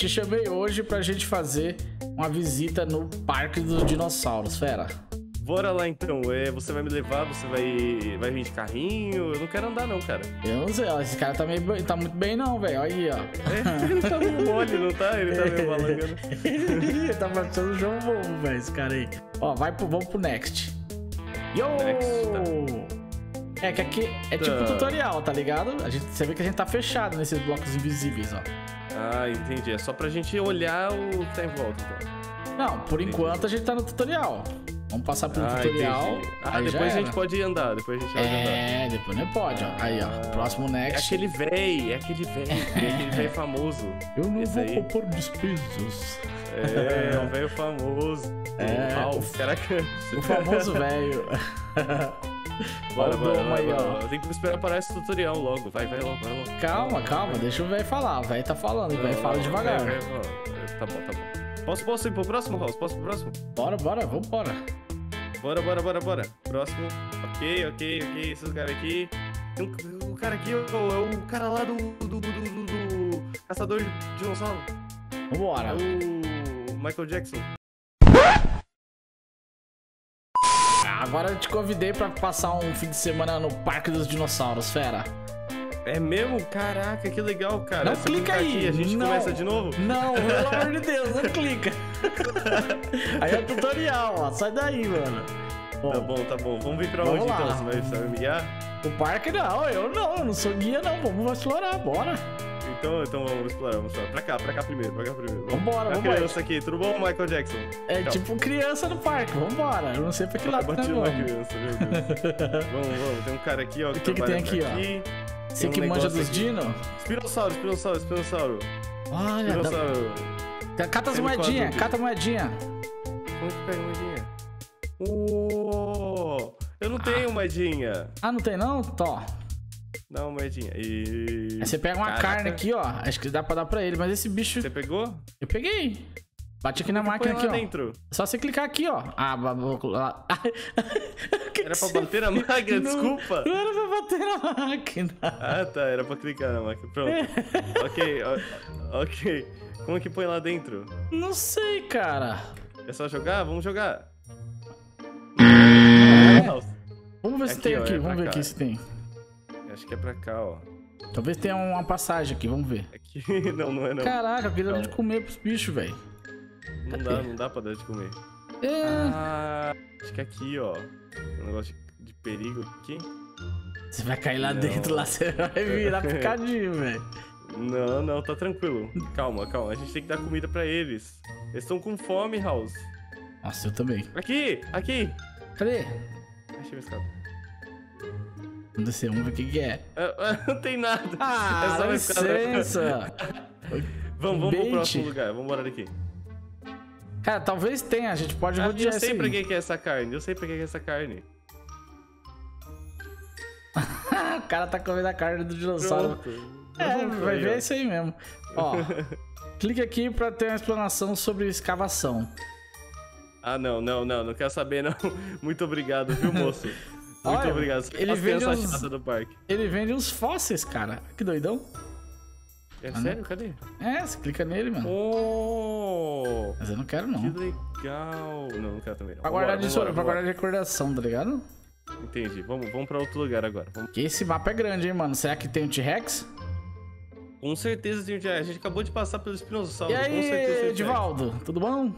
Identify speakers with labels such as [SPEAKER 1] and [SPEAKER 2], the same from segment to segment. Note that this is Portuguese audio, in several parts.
[SPEAKER 1] te chamei hoje pra gente fazer uma visita no Parque dos Dinossauros, fera.
[SPEAKER 2] Bora lá então. É, você vai me levar, você vai, vai vir de carrinho. Eu não quero andar, não, cara.
[SPEAKER 1] Eu não sei, ó, esse cara tá, meio, tá muito bem, não, velho. Olha aí, ó.
[SPEAKER 2] É, ele tá meio mole, não tá? Ele tá meio balangando.
[SPEAKER 1] Ele tá parecendo um João Bobo, velho, esse cara aí. Ó, vai pro, vamos pro Next. Yo!
[SPEAKER 2] Next,
[SPEAKER 1] É que aqui é tipo
[SPEAKER 2] Tá.
[SPEAKER 1] tutorial, tá ligado? A gente, você vê que a gente tá fechado nesses blocos invisíveis, ó.
[SPEAKER 2] Ah, entendi. É só pra gente olhar o que tá em volta, então.
[SPEAKER 1] Não, por enquanto a gente tá no tutorial. Vamos passar pelo
[SPEAKER 2] Ah,
[SPEAKER 1] tutorial.
[SPEAKER 2] entendi. Ah, depois a gente pode andar. Depois a gente pode andar.
[SPEAKER 1] É, depois não pode, ó. Aí, ó. Próximo
[SPEAKER 2] É
[SPEAKER 1] next.
[SPEAKER 2] aquele véi, é aquele véi, é aquele véi famoso.
[SPEAKER 1] Eu não
[SPEAKER 2] esse
[SPEAKER 1] vou
[SPEAKER 2] aí.
[SPEAKER 1] compor despesas.
[SPEAKER 2] É, é o velho famoso.
[SPEAKER 1] É,
[SPEAKER 2] o Ralph, caraca.
[SPEAKER 1] O famoso velho.
[SPEAKER 2] Bora,
[SPEAKER 1] o
[SPEAKER 2] bora, bora, bora. Tem que esperar parar esse tutorial logo. Vai, vai logo, vai logo.
[SPEAKER 1] Calma, calma, deixa o velho falar. O velho tá falando, o velho fala devagar.
[SPEAKER 2] vai, vai. Tá bom, tá bom. Posso, posso ir pro próximo, Raul? Posso ir pro próximo?
[SPEAKER 1] Bora, bora, vambora.
[SPEAKER 2] Bora, bora, bora, bora. Próximo. Ok, ok, ok. Esses caras aqui. Um, um cara aqui, ó, é o cara lá do, do, do, do, do Caçador de Dinossauro.
[SPEAKER 1] Vambora.
[SPEAKER 2] É o Michael Jackson.
[SPEAKER 1] Agora eu te convidei pra passar um fim de semana no Parque dos Dinossauros, fera.
[SPEAKER 2] É mesmo? Caraca, que legal, cara.
[SPEAKER 1] Não clica
[SPEAKER 2] clicar
[SPEAKER 1] aí,
[SPEAKER 2] Aqui, a gente
[SPEAKER 1] não.
[SPEAKER 2] começa de novo?
[SPEAKER 1] Não, pelo amor de Deus, não clica. Aí é tutorial, ó. Sai daí, mano. Bom,
[SPEAKER 2] Tá bom, tá bom. Vamos vir pra onde
[SPEAKER 1] lá.
[SPEAKER 2] então? Você vai, você vai me guiar?
[SPEAKER 1] O parque não, eu não, eu não sou guia não. Vamos explorar, bora.
[SPEAKER 2] Então, então vamos explorar, vamos explorar. Pra cá, pra cá primeiro, pra cá primeiro.
[SPEAKER 1] Vambora, vambora.
[SPEAKER 2] criança aqui, tudo bom, Michael Jackson?
[SPEAKER 1] É
[SPEAKER 2] Então.
[SPEAKER 1] tipo criança no parque, vambora. Eu não sei pra que lado tá vamos.
[SPEAKER 2] criança, meu Deus. vamos, vamos. Tem um cara aqui, ó.
[SPEAKER 1] O que que tem aqui,
[SPEAKER 2] por
[SPEAKER 1] ó? Você
[SPEAKER 2] um
[SPEAKER 1] que manja dos
[SPEAKER 2] aqui.
[SPEAKER 1] dino?
[SPEAKER 2] Espinossauro, espinossauro, espinossauro.
[SPEAKER 1] Olha, dá...
[SPEAKER 2] Espinossauro.
[SPEAKER 1] cata as moedinhas, cata a moedinha.
[SPEAKER 2] Como que pega a moedinha? Oh, eu não tenho moedinha.
[SPEAKER 1] Ah, não tem não? Tó.
[SPEAKER 2] Dá uma moedinha. E...
[SPEAKER 1] Aí você pega uma
[SPEAKER 2] Caraca.
[SPEAKER 1] carne aqui, ó. Acho que dá pra dar pra ele, mas esse bicho.
[SPEAKER 2] Você pegou?
[SPEAKER 1] Eu peguei. Bate aqui na máquina aqui, ó.
[SPEAKER 2] dentro.
[SPEAKER 1] Só você clicar aqui, ó. Ah, ba- ba- lá. Que
[SPEAKER 2] Era
[SPEAKER 1] que
[SPEAKER 2] pra bater na máquina,
[SPEAKER 1] Não,
[SPEAKER 2] desculpa.
[SPEAKER 1] Não era pra bater na máquina.
[SPEAKER 2] Ah, tá, era pra clicar na máquina. Pronto. ok, ok. Como é que põe lá dentro?
[SPEAKER 1] Não sei, cara.
[SPEAKER 2] É só jogar? Vamos jogar.
[SPEAKER 1] Vamos ver se
[SPEAKER 2] Aqui,
[SPEAKER 1] tem
[SPEAKER 2] ó,
[SPEAKER 1] aqui.
[SPEAKER 2] é
[SPEAKER 1] Vamos ver
[SPEAKER 2] cá.
[SPEAKER 1] aqui se tem.
[SPEAKER 2] Acho que é pra cá, ó.
[SPEAKER 1] Talvez tenha uma passagem aqui, vamos ver.
[SPEAKER 2] Aqui, não, não é não.
[SPEAKER 1] Caraca, queria dar de comer pros bichos, velho.
[SPEAKER 2] Não dá, não dá pra dar de comer.
[SPEAKER 1] É.
[SPEAKER 2] Ah, acho que aqui, ó. Tem um negócio de, de perigo aqui.
[SPEAKER 1] Você vai cair lá
[SPEAKER 2] Não.
[SPEAKER 1] dentro, lá você vai virar picadinho, velho.
[SPEAKER 2] Não, não, tá tranquilo. Calma, calma. A gente tem que dar comida pra eles. Eles estão com fome, House.
[SPEAKER 1] Nossa, eu também.
[SPEAKER 2] Aqui, aqui.
[SPEAKER 1] Cadê?
[SPEAKER 2] Achei o escada.
[SPEAKER 1] Descer, vamos ver o que, que é.
[SPEAKER 2] Não tem nada.
[SPEAKER 1] Ah,
[SPEAKER 2] É só
[SPEAKER 1] licença.
[SPEAKER 2] Vamos, vamos
[SPEAKER 1] Bait.
[SPEAKER 2] pro próximo lugar. Vamos embora daqui.
[SPEAKER 1] Cara, talvez tenha, a gente pode
[SPEAKER 2] Ah,
[SPEAKER 1] rodear
[SPEAKER 2] eu sei pra que que é essa carne. Eu sei pra que que é essa carne.
[SPEAKER 1] o cara tá comendo a carne do dinossauro.
[SPEAKER 2] Pronto.
[SPEAKER 1] É, vai
[SPEAKER 2] aí,
[SPEAKER 1] ver isso aí mesmo. Ó, clique aqui pra ter uma explanação sobre escavação.
[SPEAKER 2] Ah, não, não, não. Não quero saber, não. Muito obrigado, viu, moço? Muito
[SPEAKER 1] Olha,
[SPEAKER 2] obrigado.
[SPEAKER 1] ele vende uns-
[SPEAKER 2] do parque.
[SPEAKER 1] Ele vende uns fósseis, cara. Que doidão.
[SPEAKER 2] É
[SPEAKER 1] Ah,
[SPEAKER 2] sério? Cadê?
[SPEAKER 1] É, você clica nele, mano.
[SPEAKER 2] Oh!
[SPEAKER 1] Mas eu não quero,
[SPEAKER 2] Que
[SPEAKER 1] não.
[SPEAKER 2] legal. Não, não quero também. Não.
[SPEAKER 1] Pra guardar, de,
[SPEAKER 2] vambora,
[SPEAKER 1] pra guardar de recordação, tá ligado?
[SPEAKER 2] Entendi. Vamos, vamos pra outro lugar agora. Vamos-
[SPEAKER 1] Que esse mapa é grande, hein, mano. Será que tem o T-Rex?
[SPEAKER 2] Com certeza tem o T-Rex. A gente acabou de passar pelo espinossauro.
[SPEAKER 1] E
[SPEAKER 2] com certeza
[SPEAKER 1] aí,
[SPEAKER 2] T-Rex.
[SPEAKER 1] Edivaldo? Tudo bom?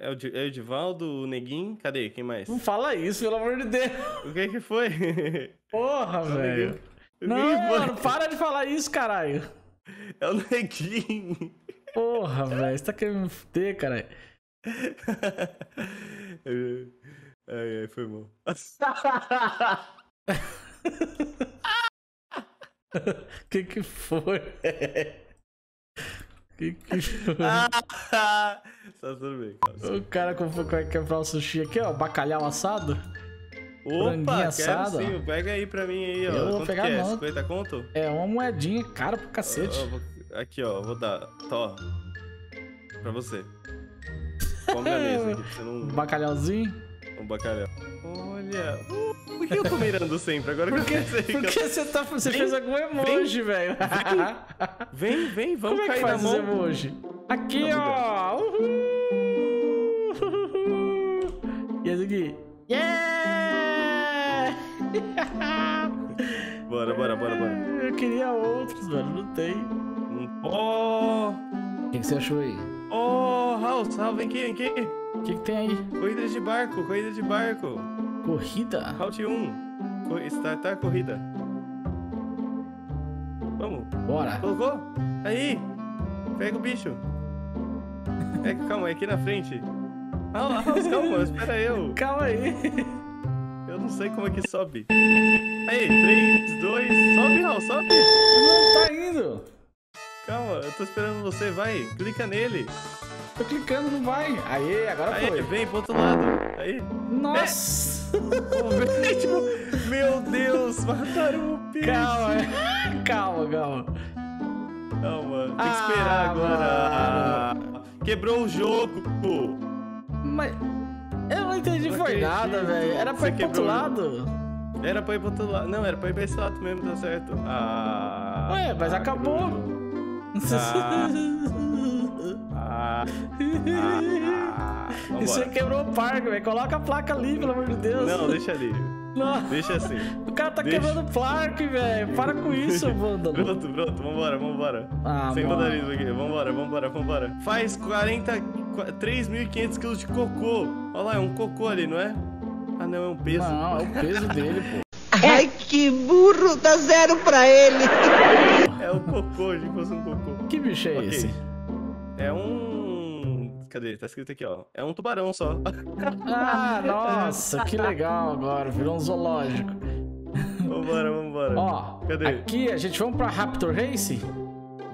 [SPEAKER 2] É o, é o Edivaldo, o Neguinho. Cadê? Quem mais?
[SPEAKER 1] Não fala isso, pelo amor de Deus.
[SPEAKER 2] O que que foi?
[SPEAKER 1] Porra, velho. Não, mano, para de falar isso, caralho.
[SPEAKER 2] É o Neguinho.
[SPEAKER 1] Porra, velho. Você tá querendo me fuder, caralho.
[SPEAKER 2] ai, ai, foi bom.
[SPEAKER 1] Que que foi? Que que foi?
[SPEAKER 2] tá tudo bem. calma.
[SPEAKER 1] O cara como foi quer quebrar o sushi aqui, ó. Bacalhau assado.
[SPEAKER 2] Opa, quero
[SPEAKER 1] assado,
[SPEAKER 2] sim. Pega aí pra mim aí, ó.
[SPEAKER 1] Eu vou
[SPEAKER 2] Quanto
[SPEAKER 1] pegar
[SPEAKER 2] que é?
[SPEAKER 1] não.
[SPEAKER 2] 50 conto?
[SPEAKER 1] É uma moedinha cara pro cacete.
[SPEAKER 2] Ó, vou- Aqui, ó. Vou dar. Tó. Pra você. Come na mesa aqui, pra você não...
[SPEAKER 1] Bacalhauzinho.
[SPEAKER 2] Um bacalhau. Olha. Uh, que eu tô mirando sempre? Agora que eu pensei que
[SPEAKER 1] Por
[SPEAKER 2] eu-
[SPEAKER 1] que você tá. Você
[SPEAKER 2] Vem,
[SPEAKER 1] fez algum emoji, velho?
[SPEAKER 2] Vem, vem, vamos
[SPEAKER 1] Como é que
[SPEAKER 2] cair na
[SPEAKER 1] faz os
[SPEAKER 2] mão.
[SPEAKER 1] emoji? Aqui, ó! Uhul! E esse aqui? Yeah!
[SPEAKER 2] Bora, bora, bora, bora.
[SPEAKER 1] Eu queria outros, mano. Não tem.
[SPEAKER 2] Oh!
[SPEAKER 1] O que, que você achou aí?
[SPEAKER 2] Oh, House, House, vem aqui, vem aqui.
[SPEAKER 1] O que, que tem aí?
[SPEAKER 2] Corrida de barco, corrida de barco.
[SPEAKER 1] Corrida?
[SPEAKER 2] Route 1. Co startar a corrida. Vamos.
[SPEAKER 1] Bora.
[SPEAKER 2] Colocou? Aí. Pega o bicho. Pega, calma, é aqui na frente. Ah, House, calma, espera eu.
[SPEAKER 1] Calma aí.
[SPEAKER 2] Eu não sei como é que sobe. Aí, 3, 2, sobe, House, sobe.
[SPEAKER 1] Não tá indo.
[SPEAKER 2] Calma, eu tô esperando você, vai. Clica nele.
[SPEAKER 1] Tô clicando, não vai. Aí, agora
[SPEAKER 2] Aí,
[SPEAKER 1] foi.
[SPEAKER 2] vem pro outro lado. Aí.
[SPEAKER 1] Nossa!
[SPEAKER 2] Tipo, Meu Deus, mataram o peixe.
[SPEAKER 1] Calma, calma, calma.
[SPEAKER 2] Calma, tem que
[SPEAKER 1] Ah,
[SPEAKER 2] esperar agora. Quebrou o jogo.
[SPEAKER 1] Mas eu não entendi,
[SPEAKER 2] Não
[SPEAKER 1] foi nada, velho. Era pra
[SPEAKER 2] Você
[SPEAKER 1] ir pro outro lado.
[SPEAKER 2] Era pra ir pro outro lado. Não, era pra ir pra esse lado mesmo, tá certo. Ah.
[SPEAKER 1] Ué, mas
[SPEAKER 2] ah,
[SPEAKER 1] acabou.
[SPEAKER 2] Ah. Ah. ah.
[SPEAKER 1] E você
[SPEAKER 2] Vambora.
[SPEAKER 1] quebrou o parque, velho. Coloca a placa ali, pelo amor de Deus.
[SPEAKER 2] Não, deixa ali.
[SPEAKER 1] Não.
[SPEAKER 2] Deixa assim.
[SPEAKER 1] O cara tá
[SPEAKER 2] Deixa.
[SPEAKER 1] quebrando o parque, velho. Para com isso, vândalo.
[SPEAKER 2] Pronto, pronto, vambora, vambora.
[SPEAKER 1] Ah,
[SPEAKER 2] Sem
[SPEAKER 1] mano.
[SPEAKER 2] vandalismo aqui, vambora, vambora, vambora. Faz 40, 3.500 quilos de cocô. Olha lá, é um cocô ali, não é? Ah, não, é um peso.
[SPEAKER 1] Não, é o peso dele, pô.
[SPEAKER 3] Ai, que burro, dá zero pra ele.
[SPEAKER 2] É o cocô, achei que fosse um cocô.
[SPEAKER 1] Que bicho é
[SPEAKER 2] Ok.
[SPEAKER 1] esse?
[SPEAKER 2] É um. Cadê? Tá escrito aqui, ó. É um tubarão só.
[SPEAKER 1] Ah, nossa, que legal agora. Virou um zoológico.
[SPEAKER 2] vambora, vambora.
[SPEAKER 1] Ó,
[SPEAKER 2] Cadê?
[SPEAKER 1] aqui a gente vamos pra Raptor Race?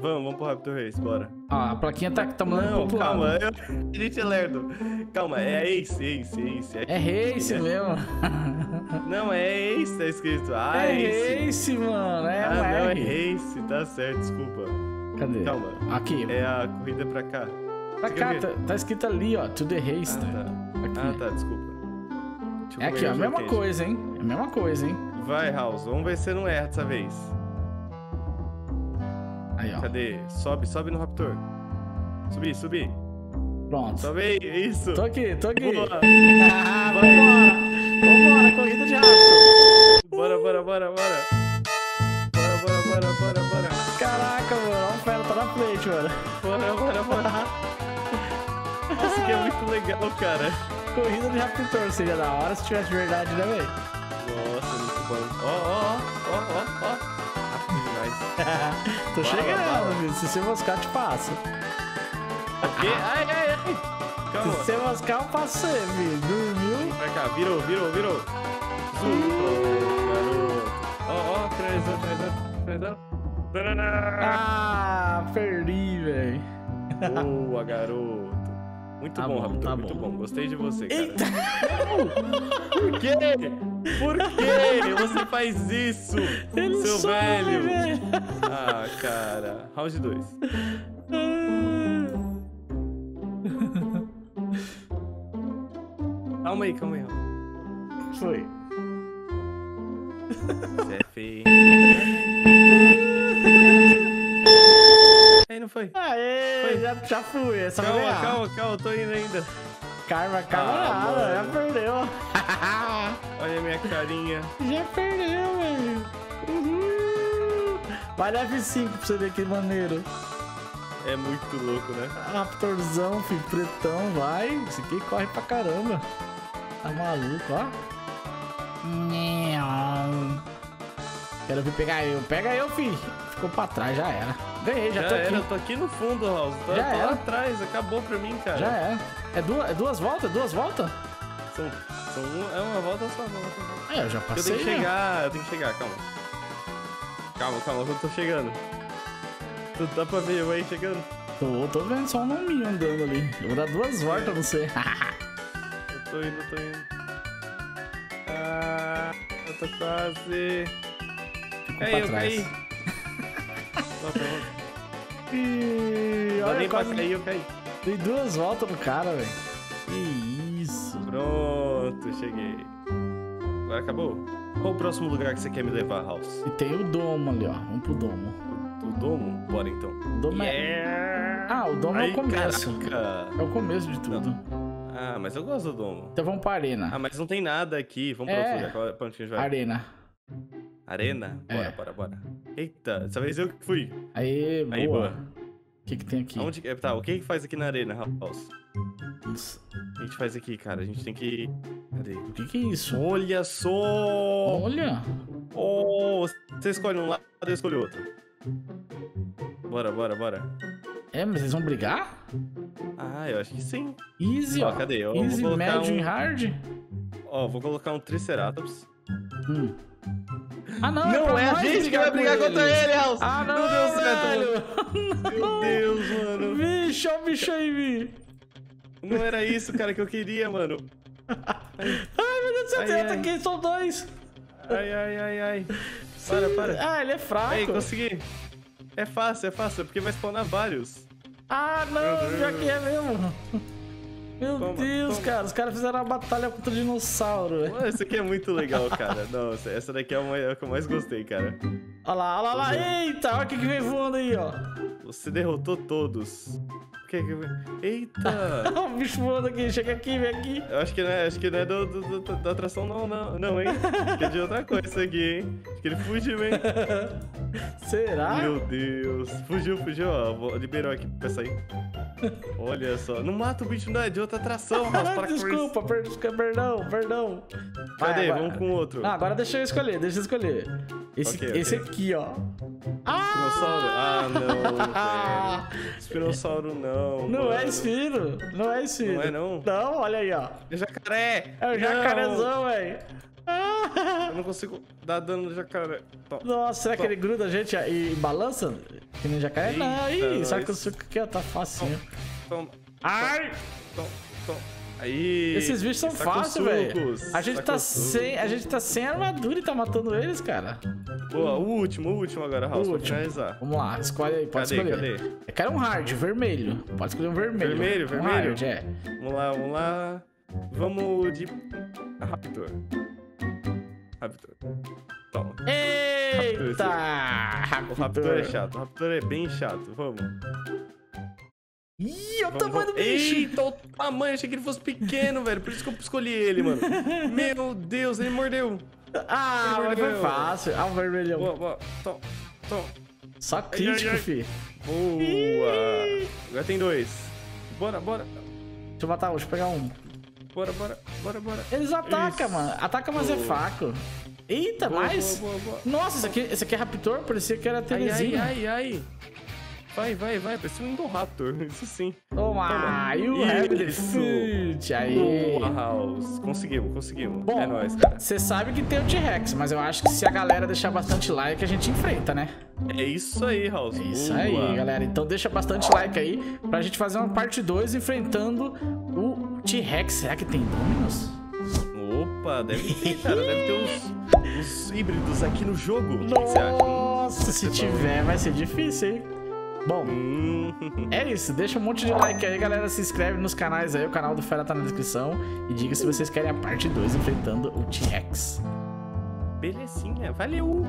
[SPEAKER 2] Vamos, vamos pro Raptor Race, bora.
[SPEAKER 1] Ó, a plaquinha tá, tá mandando pro
[SPEAKER 2] Não, calma,
[SPEAKER 1] lado.
[SPEAKER 2] eu... a gente é lerdo. Calma, é Ace, Ace, Ace.
[SPEAKER 1] É Race mesmo.
[SPEAKER 2] Não, é Ace, tá escrito. Ah,
[SPEAKER 1] É
[SPEAKER 2] Ace.
[SPEAKER 1] Race, mano. É
[SPEAKER 2] ah, não, é. Ace, tá certo, desculpa.
[SPEAKER 1] Cadê?
[SPEAKER 2] Calma.
[SPEAKER 1] Aqui.
[SPEAKER 2] É a corrida pra cá. Você
[SPEAKER 1] cá, tá, tá escrito ali, ó. To the race.
[SPEAKER 2] Ah, tá.
[SPEAKER 1] Aqui.
[SPEAKER 2] Ah, tá, desculpa. Deixa
[SPEAKER 1] É aqui, ó. A mesma coisa, hein? É a mesma coisa, hein?
[SPEAKER 2] Vai, House, vamos ver se você não erra dessa vez.
[SPEAKER 1] Aí, ó.
[SPEAKER 2] Cadê? Sobe, sobe no Raptor. Subir, subir.
[SPEAKER 1] Pronto.
[SPEAKER 2] Sobe aí, isso.
[SPEAKER 1] Tô aqui, tô aqui.
[SPEAKER 2] Boa.
[SPEAKER 1] Ah, vambora. Vambora, corrida de rato.
[SPEAKER 2] Bora, bora, bora, bora. Bora, bora, bora, bora, bora.
[SPEAKER 1] Caraca, mano. Ó, o fera tá na frente, mano.
[SPEAKER 2] Bora, bora, bora. Legal, cara.
[SPEAKER 1] Corrida de raptor seria da hora se tivesse de verdade, né, velho?
[SPEAKER 2] Nossa, muito bom. Ó, ó, ó, ó, ó. Ah, demais.
[SPEAKER 1] Tô
[SPEAKER 2] Bala,
[SPEAKER 1] chegando,
[SPEAKER 2] bala.
[SPEAKER 1] filho. Se você moscar, te passo.
[SPEAKER 2] O quê? Ai, ai, ai.
[SPEAKER 1] Se
[SPEAKER 2] Calma.
[SPEAKER 1] você moscar, eu você, filho. Dormiu?
[SPEAKER 2] Pra cá, virou, virou, virou. Garoto. Ó, ó, finalizando, finalizando. Taraná.
[SPEAKER 1] Ah, perdi, velho.
[SPEAKER 2] Boa, garoto. Muito
[SPEAKER 1] Tá
[SPEAKER 2] bom,
[SPEAKER 1] bom,
[SPEAKER 2] Raptor,
[SPEAKER 1] tá
[SPEAKER 2] muito
[SPEAKER 1] bom.
[SPEAKER 2] bom. Gostei de você, cara.
[SPEAKER 1] Eita!
[SPEAKER 2] Por quê? Por quê? Você faz isso,
[SPEAKER 1] Ele
[SPEAKER 2] seu velho?
[SPEAKER 1] velho.
[SPEAKER 2] Ah, cara. Round 2. Calma aí, calma aí.
[SPEAKER 1] Foi.
[SPEAKER 2] Você é feio. Não foi.
[SPEAKER 1] Aê,
[SPEAKER 2] Foi.
[SPEAKER 1] já, já fui. Essa vai
[SPEAKER 2] Calma,
[SPEAKER 1] ganhar.
[SPEAKER 2] calma, calma, tô indo ainda.
[SPEAKER 1] Karma, karma
[SPEAKER 2] Ah,
[SPEAKER 1] nada, já perdeu.
[SPEAKER 2] Olha a minha carinha.
[SPEAKER 1] já perdeu, velho. Uhul. Vai dar F5 pra você ver que maneiro.
[SPEAKER 2] É muito louco, né?
[SPEAKER 1] Raptorzão, filho, pretão, vai. Esse aqui corre pra caramba. Tá maluco, ó. Quero vir pegar eu. Pega eu, filho. Ficou pra trás, já era. Ganhei, já,
[SPEAKER 2] Já,
[SPEAKER 1] tô
[SPEAKER 2] era,
[SPEAKER 1] aqui.
[SPEAKER 2] eu tô aqui no fundo, House. Tô,
[SPEAKER 1] Já
[SPEAKER 2] tô lá
[SPEAKER 1] era.
[SPEAKER 2] atrás, acabou pra mim, cara.
[SPEAKER 1] Já é. É duas, é duas voltas? Duas voltas?
[SPEAKER 2] São, são é uma volta só, uma volta só.
[SPEAKER 1] É, eu já
[SPEAKER 2] Eu
[SPEAKER 1] passei.
[SPEAKER 2] tenho que
[SPEAKER 1] né?
[SPEAKER 2] chegar, eu tenho que chegar, calma. Calma, calma, eu tô chegando. Tu dá pra ver eu aí chegando?
[SPEAKER 1] Tô, tô vendo só um nominho andando ali. Eu vou dar duas voltas, não sei.
[SPEAKER 2] Eu tô indo, tô indo. Ah, eu tô quase.
[SPEAKER 1] Ficou
[SPEAKER 2] Caí,
[SPEAKER 1] pra
[SPEAKER 2] eu
[SPEAKER 1] trás.
[SPEAKER 2] caí. Volta, volta. Não
[SPEAKER 1] olha,
[SPEAKER 2] pra
[SPEAKER 1] quase
[SPEAKER 2] cair, eu caí.
[SPEAKER 1] dei duas voltas no cara, velho. Que isso.
[SPEAKER 2] Pronto, cheguei. Agora acabou? Qual o próximo lugar que você quer me levar, House?
[SPEAKER 1] E tem o domo ali, ó. Vamos pro domo.
[SPEAKER 2] O domo? Bora então.
[SPEAKER 1] O domo é...
[SPEAKER 2] Yeah!
[SPEAKER 1] Ah, o domo é
[SPEAKER 2] Ai,
[SPEAKER 1] o começo.
[SPEAKER 2] caraca.
[SPEAKER 1] É o começo de tudo.
[SPEAKER 2] Ah, mas eu gosto do domo.
[SPEAKER 1] Então vamos pra arena.
[SPEAKER 2] Ah, mas não tem nada aqui. Vamos pra
[SPEAKER 1] É.
[SPEAKER 2] outro lugar. Pra onde a gente vai?
[SPEAKER 1] Arena.
[SPEAKER 2] Arena? Bora,
[SPEAKER 1] É.
[SPEAKER 2] bora, bora. Eita, dessa vez eu que fui.
[SPEAKER 1] Aê, boa.
[SPEAKER 2] Aí, boa.
[SPEAKER 1] O que que tem aqui?
[SPEAKER 2] Aonde... que- Tá, o que que faz aqui na arena, House?
[SPEAKER 1] Nossa,
[SPEAKER 2] O que a gente faz aqui, cara? A gente tem que... Cadê?
[SPEAKER 1] O que que é isso?
[SPEAKER 2] Olha só!
[SPEAKER 1] Olha.
[SPEAKER 2] Oh, você escolhe um lado, eu escolho outro. Bora, bora, bora.
[SPEAKER 1] É, mas eles vão brigar?
[SPEAKER 2] Ah, eu acho que sim.
[SPEAKER 1] Easy,
[SPEAKER 2] Ó,
[SPEAKER 1] ó.
[SPEAKER 2] cadê? Eu
[SPEAKER 1] Easy, médio
[SPEAKER 2] um-
[SPEAKER 1] e hard?
[SPEAKER 2] Ó, vou colocar um Triceratops.
[SPEAKER 1] Hum. Ah, não,
[SPEAKER 2] Não,
[SPEAKER 1] pra
[SPEAKER 2] é a gente que vai brigar contra ele, House!
[SPEAKER 1] Ah, não,
[SPEAKER 2] Meu Deus,
[SPEAKER 1] velho.
[SPEAKER 2] Meu Deus, mano.
[SPEAKER 1] Bicho, olha o bicho aí, Vi.
[SPEAKER 2] Não era isso, cara, que eu queria, mano.
[SPEAKER 1] Ai, meu Deus do céu, tem aqui, são dois.
[SPEAKER 2] Ai, ai, ai, ai. Para, para.
[SPEAKER 1] Ah, ele é fraco.
[SPEAKER 2] Aí, consegui. É fácil, é fácil, é porque vai spawnar vários.
[SPEAKER 1] Ah, não, já que é mesmo. Meu
[SPEAKER 2] Toma,
[SPEAKER 1] Deus,
[SPEAKER 2] toma.
[SPEAKER 1] cara, os caras fizeram uma batalha contra o dinossauro.
[SPEAKER 2] Mano, esse aqui é muito legal, cara. Nossa, essa daqui é, é a que eu mais gostei, cara.
[SPEAKER 1] Olha lá, olha lá, olha lá. Eita, olha o que que vem voando aí, ó.
[SPEAKER 2] Você derrotou todos. Que que... Eita!
[SPEAKER 1] o bicho voando aqui, chega aqui, vem aqui.
[SPEAKER 2] Eu acho que não é, acho que não é do, do- do- da atração, não, não, não, hein? Acho que é de outra coisa isso aqui, hein? Acho que ele fugiu, hein?
[SPEAKER 1] Será?
[SPEAKER 2] Meu Deus. Fugiu, fugiu, ó. Vou- Liberou aqui pra sair. Olha só. Não mata o bicho, não. É de outra atração, Ross. Para.
[SPEAKER 1] Desculpa, per- perdão, perdão. Vai,
[SPEAKER 2] Cadê?
[SPEAKER 1] agora-
[SPEAKER 2] Vamos com outro.
[SPEAKER 1] Ah, agora deixa eu escolher, deixa eu escolher. Esse,
[SPEAKER 2] Ok, ok.
[SPEAKER 1] esse aqui, ó. Ah!
[SPEAKER 2] Espinossauro? Ah, não. Espinossauro não.
[SPEAKER 1] Não
[SPEAKER 2] mano.
[SPEAKER 1] é Esfiro, não é Esfiro.
[SPEAKER 2] Não é, não?
[SPEAKER 1] Não, olha aí, ó.
[SPEAKER 2] É jacaré!
[SPEAKER 1] É o
[SPEAKER 2] Não,
[SPEAKER 1] jacarezão, velho.
[SPEAKER 2] Eu não consigo dar dano no jacaré. Tó.
[SPEAKER 1] Nossa, será que ele gruda a gente e balança? Que nem jacaré?
[SPEAKER 2] Eita,
[SPEAKER 1] não, ih, só que o suco aqui, ó, tá facinho.
[SPEAKER 2] Toma,
[SPEAKER 1] Ai!
[SPEAKER 2] toma, toma. Aí.
[SPEAKER 1] Esses bichos são
[SPEAKER 2] Tá
[SPEAKER 1] fáceis, velho. A gente
[SPEAKER 2] tá
[SPEAKER 1] tá
[SPEAKER 2] com
[SPEAKER 1] sem, a gente tá sem armadura e tá matando eles, cara.
[SPEAKER 2] Boa, o último, o último agora, House,
[SPEAKER 1] O
[SPEAKER 2] pra
[SPEAKER 1] último.
[SPEAKER 2] finalizar.
[SPEAKER 1] Vamos lá, escolhe aí, pode
[SPEAKER 2] Cadê,
[SPEAKER 1] escolher.
[SPEAKER 2] cadê?
[SPEAKER 1] Eu quero um hard, vermelho. Pode escolher um vermelho.
[SPEAKER 2] Vermelho,
[SPEAKER 1] um
[SPEAKER 2] vermelho?
[SPEAKER 1] hard, é.
[SPEAKER 2] Vamos lá, vamos lá. Vamos de. Raptor. Raptor. Toma.
[SPEAKER 1] Eita!
[SPEAKER 2] O Raptor é chato, o Raptor é bem chato. Vamos.
[SPEAKER 1] Olha o
[SPEAKER 2] Vamos,
[SPEAKER 1] tamanho do bicho.
[SPEAKER 2] Eita, o tamanho, achei que ele fosse pequeno, velho. Por isso que eu escolhi ele, mano. Meu Deus, ele mordeu.
[SPEAKER 1] Ah,
[SPEAKER 2] Ele
[SPEAKER 1] mas foi
[SPEAKER 2] mordeu.
[SPEAKER 1] fácil. Ah, o vermelhão.
[SPEAKER 2] Boa, boa. Tom, tom.
[SPEAKER 1] Só crítico,
[SPEAKER 2] ai.
[SPEAKER 1] fi.
[SPEAKER 2] Boa. Agora tem dois. Bora, bora.
[SPEAKER 1] Deixa eu matar um, deixa eu pegar um.
[SPEAKER 2] Bora, bora, bora, bora.
[SPEAKER 1] Eles atacam,
[SPEAKER 2] Isso.
[SPEAKER 1] mano. Ataca, mas é
[SPEAKER 2] Boa.
[SPEAKER 1] fraco. Eita,
[SPEAKER 2] Boa,
[SPEAKER 1] mais?
[SPEAKER 2] boa, boa, boa.
[SPEAKER 1] Nossa, esse aqui, esse aqui é Raptor? Parecia que era
[SPEAKER 2] Ai, ai,
[SPEAKER 1] Terezinha.
[SPEAKER 2] ai, ai. Vai, vai, vai. Parece um Indoraptor. Isso sim.
[SPEAKER 1] Toma! E o. Rabbit Foot. Aí.
[SPEAKER 2] Boa, House. Conseguimos, conseguimos.
[SPEAKER 1] Bom,
[SPEAKER 2] é nóis, cara.
[SPEAKER 1] Você sabe que tem o T-Rex, mas eu acho que se a galera deixar bastante like, a gente enfrenta, né?
[SPEAKER 2] É isso aí, House.
[SPEAKER 1] É isso
[SPEAKER 2] Boa.
[SPEAKER 1] aí, galera. Então deixa bastante like aí pra gente fazer uma parte 2 enfrentando o T-Rex. Será que tem Dominus?
[SPEAKER 2] Opa, deve ter, cara. Deve ter os, os híbridos aqui no jogo. O que que você acha?
[SPEAKER 1] Nossa, se tiver, vai ser difícil, hein? Bom,
[SPEAKER 2] Hum,
[SPEAKER 1] é isso. Deixa um monte de like aí, galera. Se inscreve nos canais aí. O canal do Fera tá na descrição. E diga se vocês querem a parte 2 enfrentando o T-Rex.
[SPEAKER 2] belezinha. Valeu.